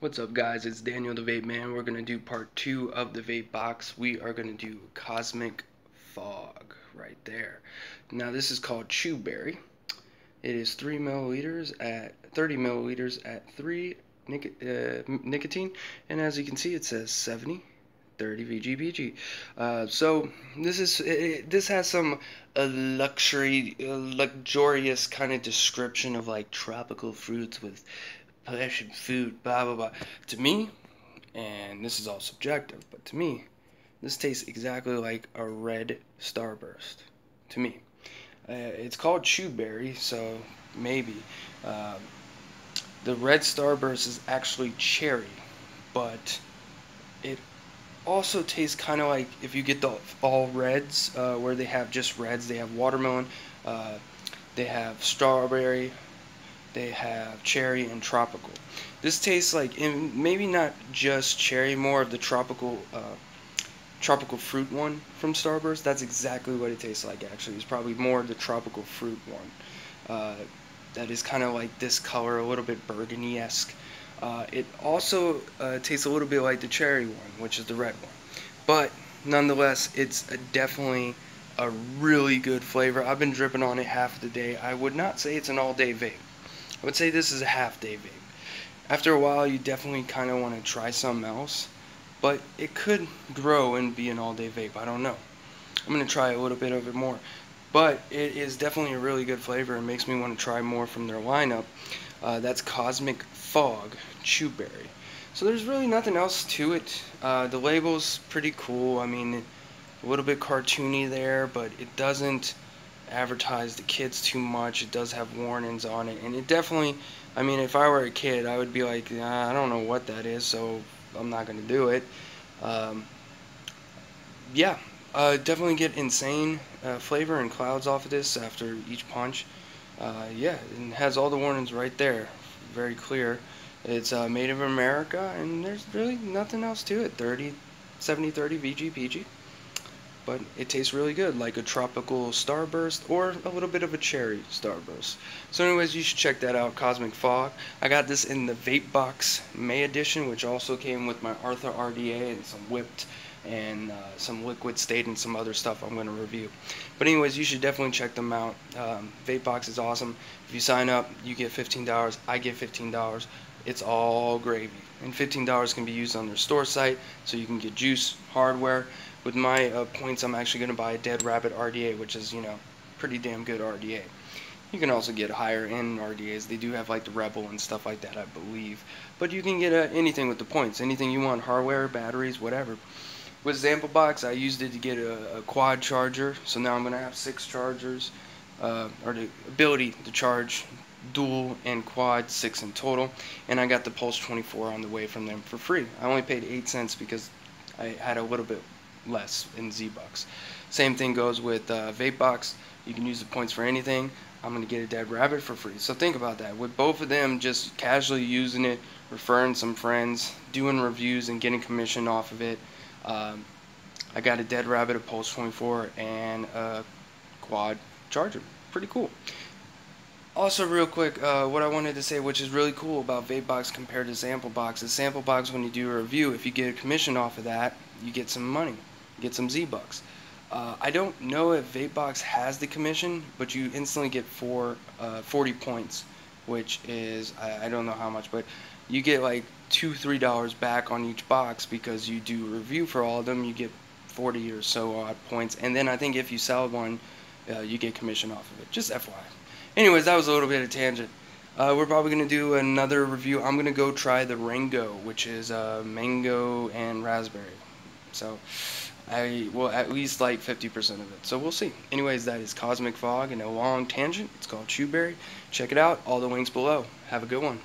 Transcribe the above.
What's up guys, it's Daniel the Vape Man. We're going to do part 2 of the vape box. We are going to do Cosmic Fog right there. Now this is called Chewberry. It is 3 milliliters at 30 milliliters at 3 nic uh, nicotine and as you can see it says 70 30 VG PG. Uh, so this is it, this has some uh, luxury, uh, luxurious kind of description of like tropical fruits with passion food, blah blah blah. To me, and this is all subjective, but to me, this tastes exactly like a red starburst. To me, uh, it's called chewberry, so maybe. Uh, the red starburst is actually cherry, but it also tastes kind of like if you get the all reds, uh, where they have just reds. They have watermelon, uh, they have strawberry, they have cherry and tropical. This tastes like, maybe not just cherry, more of the tropical, uh, tropical fruit one from Starburst. That's exactly what it tastes like. Actually, it's probably more of the tropical fruit one. Uh, that is kind of like this color, a little bit burgundy-esque. Uh, it also uh, tastes a little bit like the cherry one, which is the red one. But nonetheless, it's definitely a really good flavor. I've been dripping on it half the day. I would not say it's an all-day vape. I would say this is a half day vape. After a while, you definitely kind of want to try something else, but it could grow and be an all day vape. I don't know. I'm going to try a little bit of it more. But it is definitely a really good flavor and makes me want to try more from their lineup. Uh, that's Cosmic Fog Chewberry. So there's really nothing else to it. Uh, the label's pretty cool. I mean, a little bit cartoony there, but it doesn't advertise the kids too much. It does have warnings on it, and it definitely. I mean, if I were a kid, I would be like, I don't know what that is, so I'm not gonna do it. Um, yeah, uh, definitely get insane uh, flavor and clouds off of this after each punch. Uh, yeah, it has all the warnings right there, very clear. It's uh, made in America, and there's really nothing else to it. 30, 70, 30 VG PG but it tastes really good, like a tropical starburst or a little bit of a cherry starburst. So anyways, you should check that out, Cosmic Fog. I got this in the Vape Box May edition, which also came with my Arthur RDA and some whipped and uh, some liquid state and some other stuff I'm going to review. But anyways, you should definitely check them out. Um, Vape Box is awesome. If you sign up, you get $15. I get $15. It's all gravy. And $15 can be used on their store site, so you can get juice, hardware, with my uh, points, I'm actually going to buy a Dead Rabbit RDA, which is, you know, pretty damn good RDA. You can also get higher end RDAs. They do have like the Rebel and stuff like that, I believe. But you can get uh, anything with the points. Anything you want, hardware, batteries, whatever. With Zamplebox, I used it to get a, a quad charger. So now I'm going to have six chargers. Uh, or the ability to charge dual and quad, six in total. And I got the Pulse 24 on the way from them for free. I only paid 8 cents because I had a little bit less in Z-Bucks. Same thing goes with uh, Vape Box. You can use the points for anything. I'm going to get a Dead Rabbit for free. So think about that. With both of them just casually using it, referring some friends, doing reviews and getting commission off of it, um, I got a Dead Rabbit, a Pulse 24, and a quad charger. Pretty cool. Also, real quick, uh, what I wanted to say, which is really cool about Vape Box compared to Zamplebox, is Zamplebox, when you do a review, if you get a commission off of that, you get some money get some Z-Bucks. Uh, I don't know if VapeBox has the commission, but you instantly get four, uh, 40 points, which is, I, I, don't know how much, but you get like two, three dollars back on each box because you do a review for all of them, you get 40 or so odd points, and then I think if you sell one, uh, you get commission off of it. Just FYI. Anyways, that was a little bit of tangent. Uh, we're probably going to do another review. I'm going to go try the Rango, which is uh, mango and raspberry. So, I will at least like 50% of it. So we'll see. Anyways, that is Cosmic Fog and a long tangent. It's called Chewberry. Check it out. All the links below. Have a good one.